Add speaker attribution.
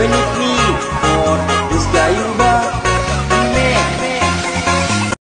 Speaker 1: doing it.